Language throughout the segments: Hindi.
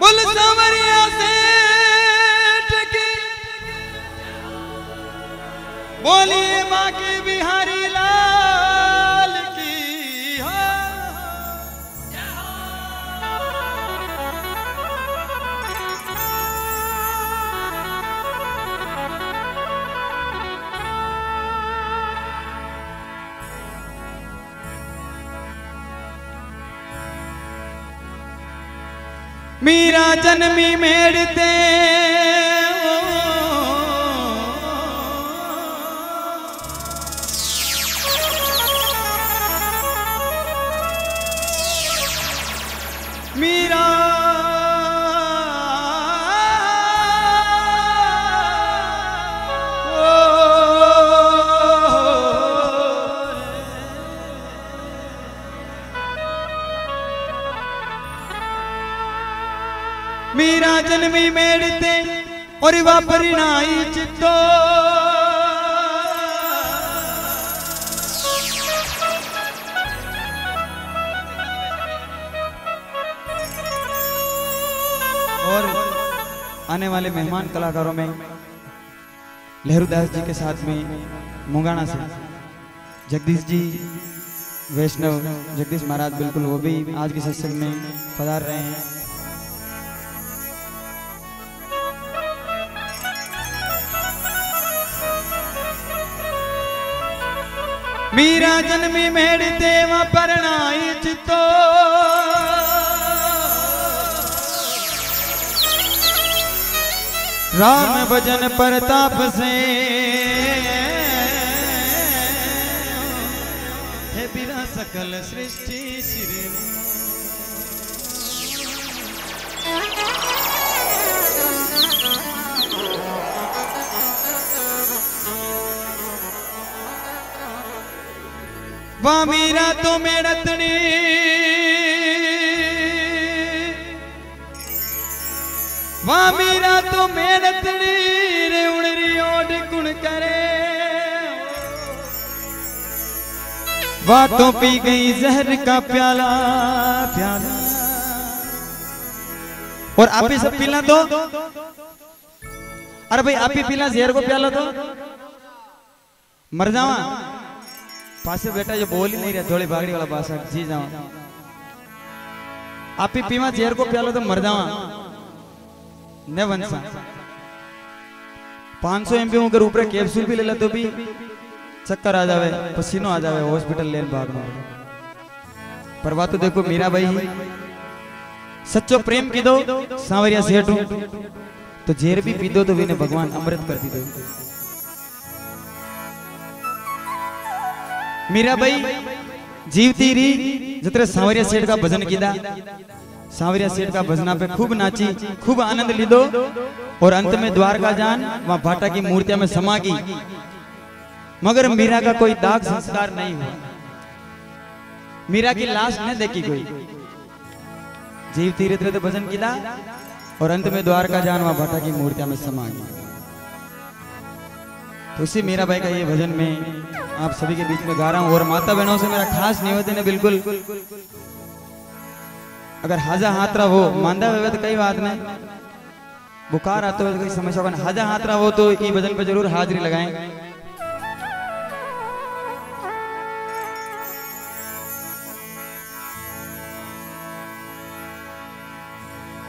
बोल सांवरिया सेठ की बोलिए माँ की जन्मी मेड़ते मेड़ते और वापरी नाई चित्तो। और आने वाले मेहमान कलाकारों में लहरू दास जी के साथ में मुंगाना से जगदीश जी, वैष्णव, जगदीश महाराज बिल्कुल वो भी आज के सत्संग में पधार रहे हैं। मीरा जन्मी मेड़ देवा परनाई चितो राम भजन प्रताप से। सकल सृष्टि सिरे। वाह मीरा तो मेड़तनी वाह मीरा तो मेड़तनी रे उड़री ओड गुण करे। वाह पी गई जहर का प्याला प्याला। और आप ही सब पीला तो? अरे भाई, आप ही पीला जहर को प्याला तो? मर जावा। पासे बेटा जो बोल ही नहीं रहा थोड़ी बागड़ी वाला पासा जी जाओ आप ही पीवा जहर को प्यालो तो मर जावा न वंसा 500 सौ एमपी अगर ऊपर कैप्सूल भी ले ला तो भी चक्कर आ जावे, पसीनो आ जावे हॉस्पिटल लेन भागना पर बात तो देखो, मीरा भाई, सच्चो प्रेम की दो, सांवरिया सेठ तो जेर भी पी दो तो विने भगवान अमृत कर दी दो। मीराबाई जीवती री जतरे सांवरिया सेठ का भजन किया सांवरिया सेठ का भजना पे खूब नाची, खूब आनंद लीधो और अंत में द्वारका जान, वहाँ भाटा की मूर्तियाँ में समा गई मगर मीरा का कोई दाग संस्कार नहीं हुआ। मीरा की लाश न देखी कोई। जीव तीर्थ तो भजन किया और अंत में द्वारका जान, वहाँ भाटा की मूर्तियाँ में समा गई तो इसी मीरा भाई का ये भजन में आप सभी के बीच में गा रहा हूँ और माता बहनों से मेरा खास निवेदन है बिल्कुल। अगर हाजा हाथरा हो मांदा हुए तो कई बात नहीं। बुखार आते हुए कोई समस्या। हाजा हाथरा हो तो ये भजन पे ज़रूर हाजिरी लगाएँ।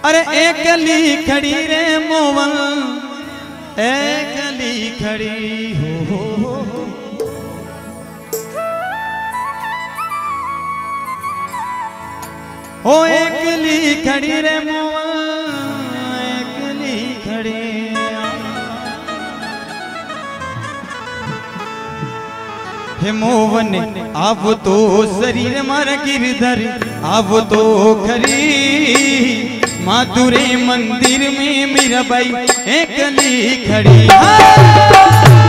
अरे एक खड़ी रे मोवन गली खड़ी हो, हो, हो। ओ एकली खड़ी रे मोवा एकली खड़ी हे मोवन अब तो शरीर मार गिरधर अब तो खरी। माधुरे मंदिर में मेरा भाई एक खड़ी।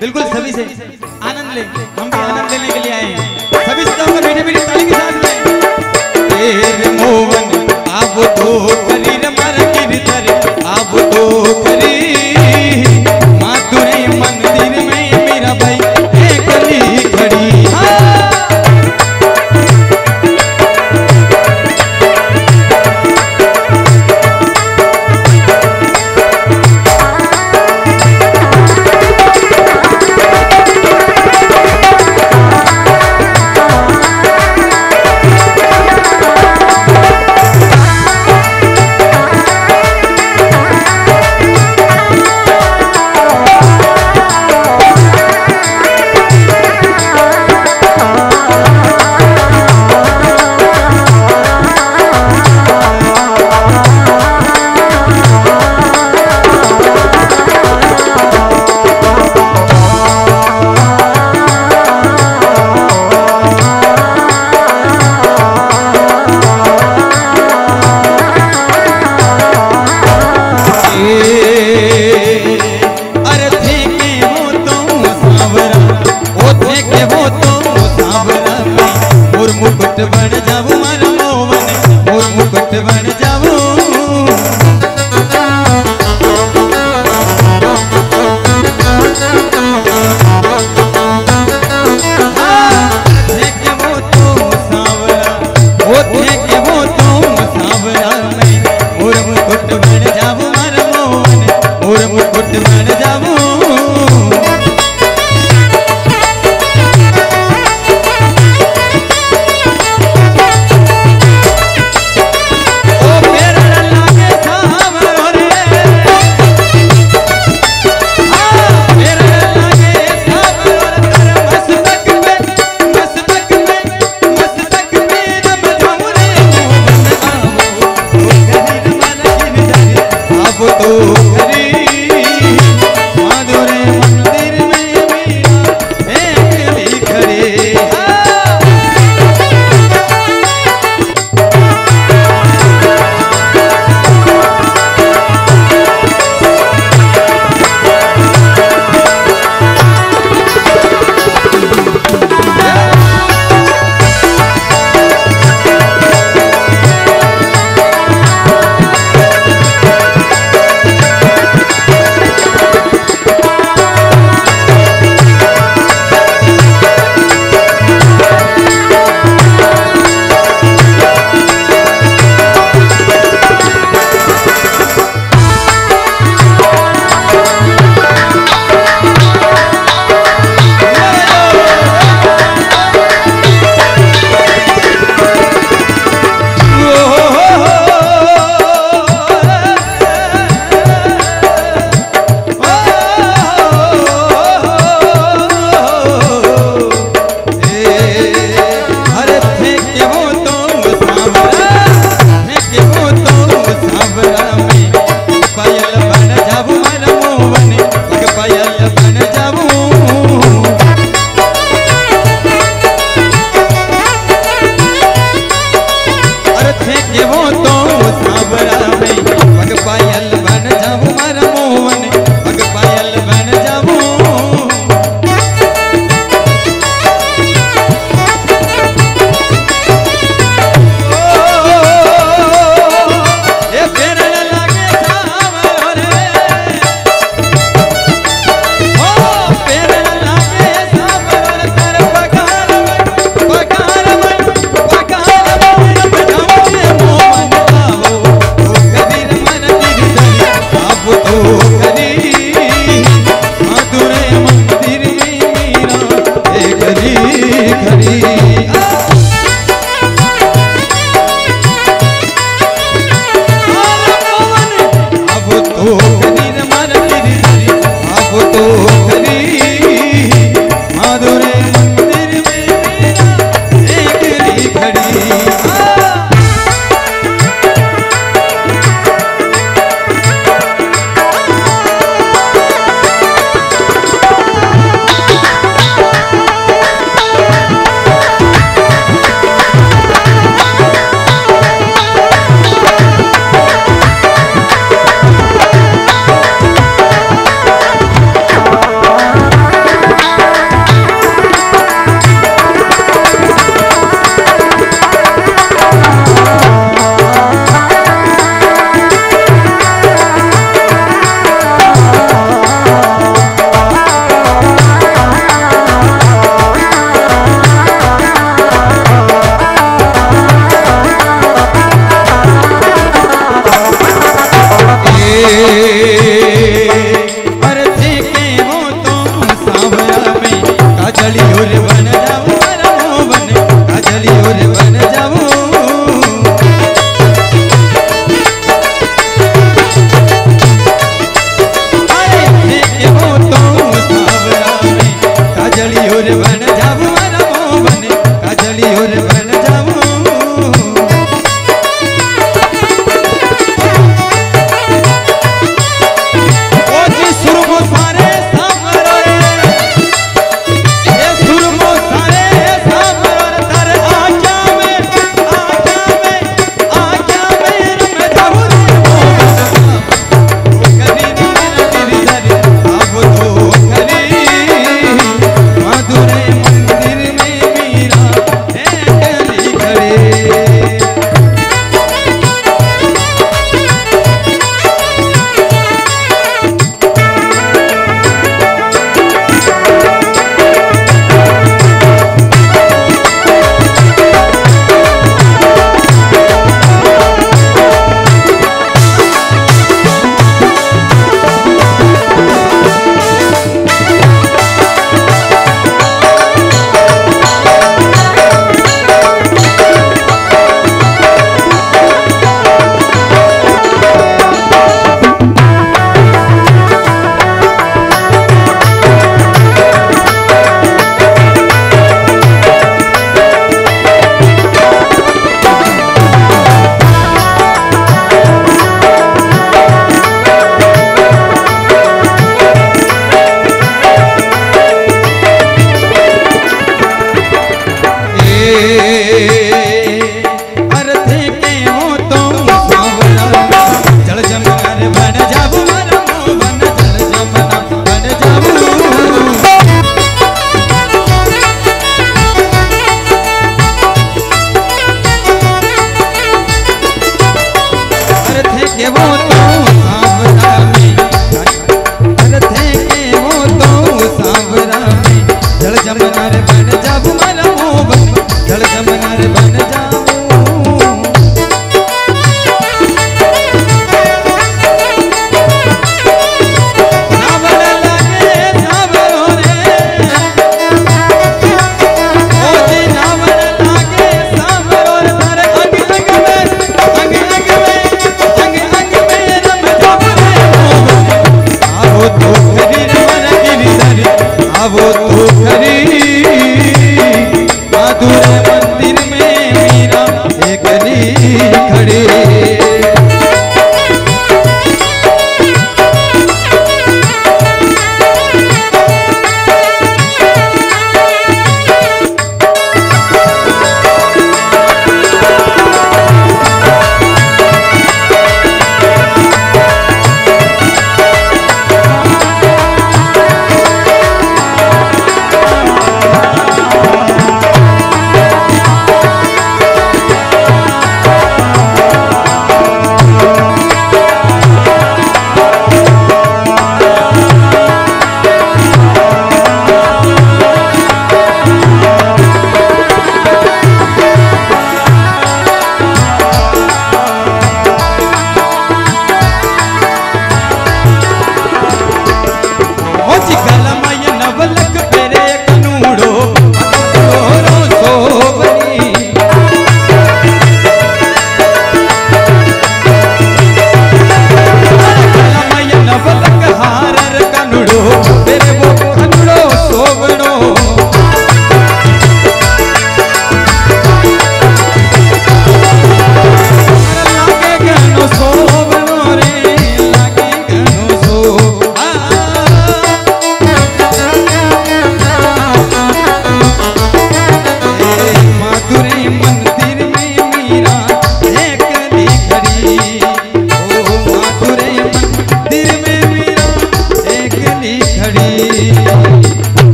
बिल्कुल सभी से आनंद ले। हम भी आनंद लेने के लिए आए हैं। सभी से बैठे बैठे ताली के साथ में। मोहन, अब तो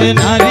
नारी